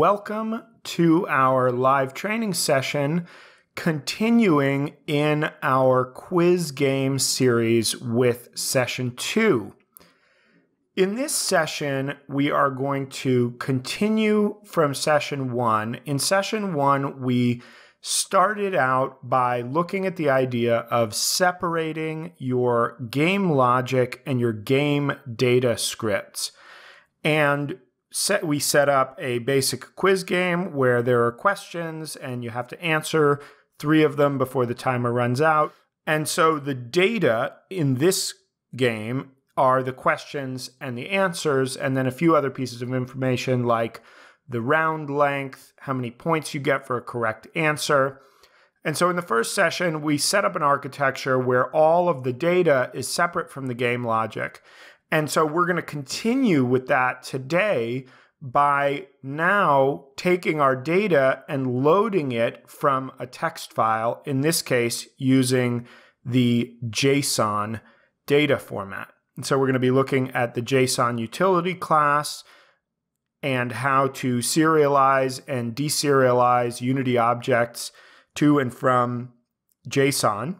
welcome to our live training session, continuing in our quiz game series with session two. In this session, we are going to continue from session one. In session one, we started out by looking at the idea of separating your game logic and your game data scripts. And set, we set up a basic quiz game where there are questions and you have to answer three of them before the timer runs out. And so the data in this game are the questions and the answers, and then a few other pieces of information like the round length, how many points you get for a correct answer. And so in the first session, we set up an architecture where all of the data is separate from the game logic. And so we're going to continue with that today by now taking our data and loading it from a text file, in this case, using the JSON data format. And so we're going to be looking at the JSON utility class and how to serialize and deserialize Unity objects to and from JSON.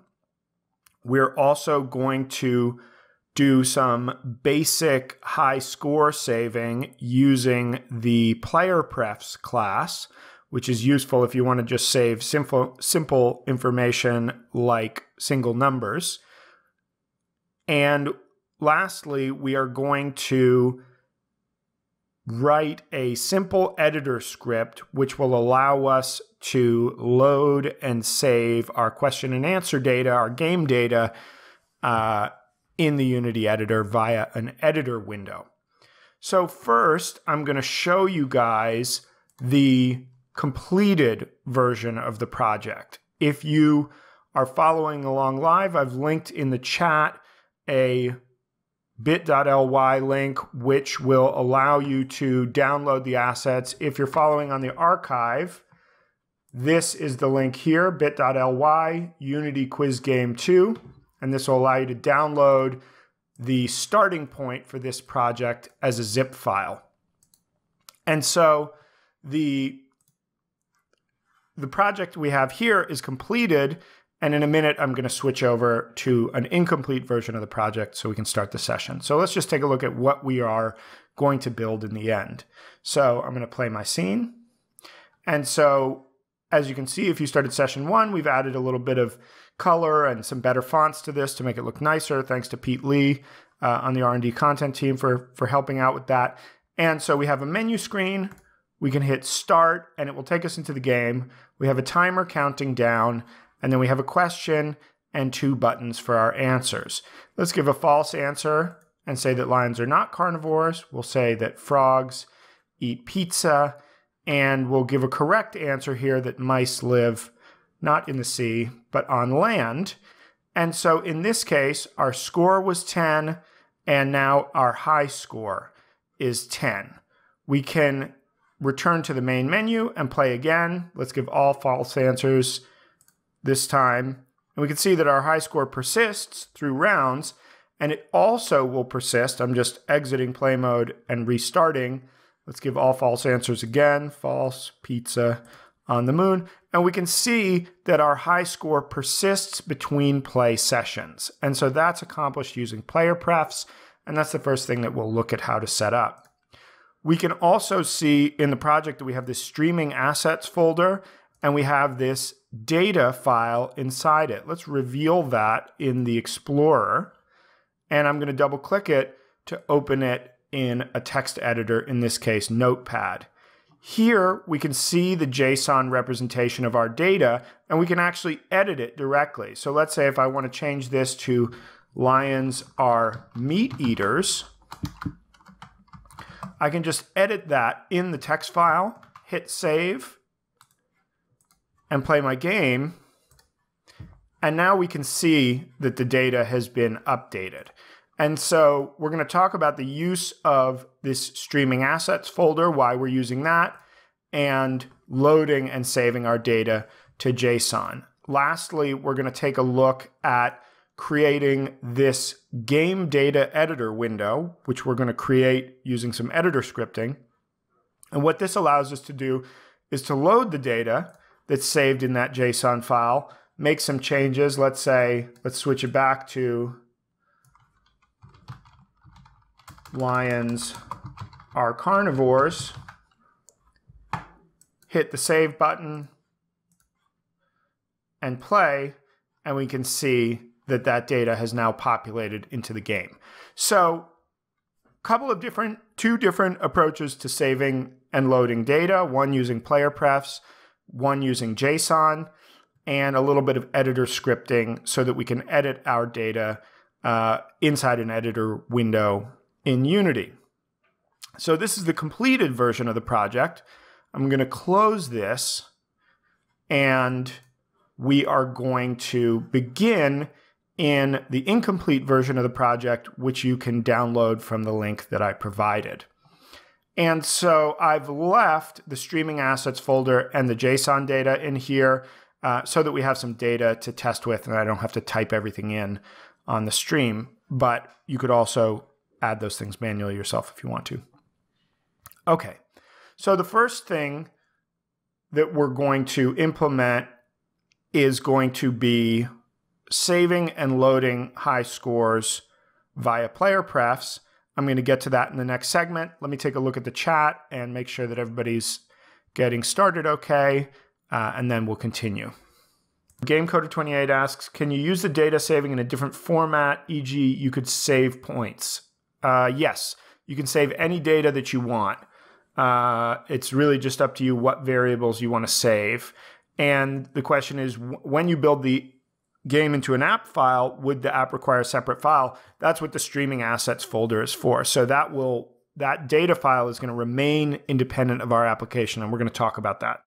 We're also going to do some basic high score saving using the player prefs class, which is useful if you want to just save simple, simple information like single numbers. And lastly, we are going to write a simple editor script which will allow us to load and save our question and answer data, our game data, uh, in the Unity editor via an editor window. So first, I'm going to show you guys the completed version of the project. If you are following along live, I've linked in the chat a bit.ly link which will allow you to download the assets. If you're following on the archive, this is the link here, bit.ly, Unity Quiz Game 2 and this will allow you to download the starting point for this project as a zip file. And so the the project we have here is completed and in a minute I'm going to switch over to an incomplete version of the project so we can start the session. So let's just take a look at what we are going to build in the end. So I'm going to play my scene. And so as you can see, if you started session one, we've added a little bit of color and some better fonts to this to make it look nicer. Thanks to Pete Lee uh, on the R&D content team for, for helping out with that. And so we have a menu screen. We can hit start and it will take us into the game. We have a timer counting down and then we have a question and two buttons for our answers. Let's give a false answer and say that lions are not carnivores. We'll say that frogs eat pizza and we'll give a correct answer here that mice live not in the sea, but on land. And so in this case, our score was 10, and now our high score is 10. We can return to the main menu and play again. Let's give all false answers this time. And we can see that our high score persists through rounds, and it also will persist. I'm just exiting play mode and restarting. Let's give all false answers again. False, pizza, on the moon, and we can see that our high score persists between play sessions. And so that's accomplished using player prefs, and that's the first thing that we'll look at how to set up. We can also see in the project that we have this streaming assets folder, and we have this data file inside it. Let's reveal that in the Explorer, and I'm going to double click it to open it in a text editor, in this case, Notepad. Here, we can see the JSON representation of our data, and we can actually edit it directly. So let's say if I want to change this to lions are meat eaters, I can just edit that in the text file, hit save, and play my game. And now we can see that the data has been updated. And so we're going to talk about the use of this streaming assets folder, why we're using that, and loading and saving our data to JSON. Lastly, we're going to take a look at creating this game data editor window, which we're going to create using some editor scripting. And what this allows us to do is to load the data that's saved in that JSON file, make some changes. Let's say, let's switch it back to lions are carnivores. Hit the save button and play, and we can see that that data has now populated into the game. So a couple of different, two different approaches to saving and loading data, one using player prefs, one using JSON, and a little bit of editor scripting so that we can edit our data uh, inside an editor window in Unity. So this is the completed version of the project. I'm going to close this and we are going to begin in the incomplete version of the project, which you can download from the link that I provided. And so I've left the streaming assets folder and the JSON data in here uh, so that we have some data to test with and I don't have to type everything in on the stream. But you could also add those things manually yourself if you want to. Okay, so the first thing that we're going to implement is going to be saving and loading high scores via player prefs. I'm going to get to that in the next segment. Let me take a look at the chat and make sure that everybody's getting started okay, uh, and then we'll continue. GameCoder28 asks, can you use the data saving in a different format, e.g. you could save points? Uh, yes, you can save any data that you want. Uh, it's really just up to you what variables you want to save. And the question is, when you build the game into an app file, would the app require a separate file? That's what the streaming assets folder is for. So that will that data file is going to remain independent of our application, and we're going to talk about that.